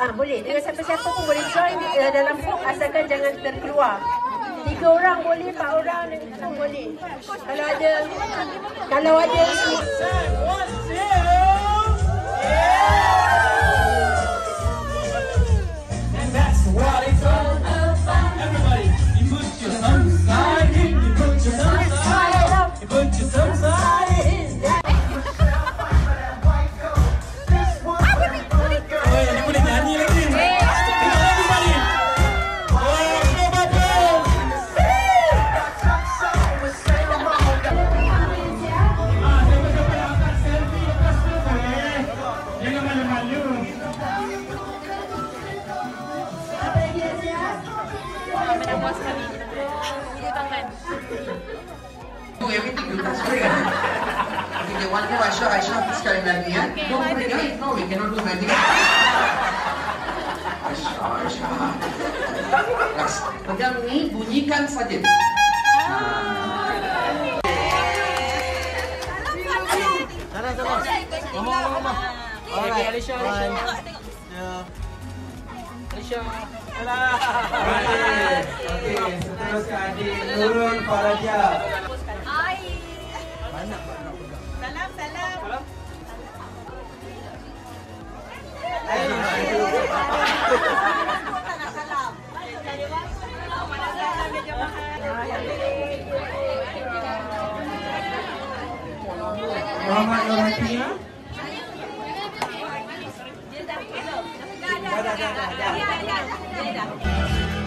Ah boleh. Dengan siapa-siapa pun boleh join uh, dalam group asalkan jangan terkeluar. Tiga orang boleh, empat orang pun boleh. Kalau ada kalau ada Do everything you touch Okay, okay, one more Aisha, Aisha, please carry Melody, yeah? Don't break, yeah? No, we cannot do Melody. Aisha, Aisha. Yes. Pegang ni, bunyikan saja. Alright, Alicia, Alicia. Alicia. Okey, seterusnya adik. Nurul Faraja. Muhammad Nur ya, ya, ya, ya.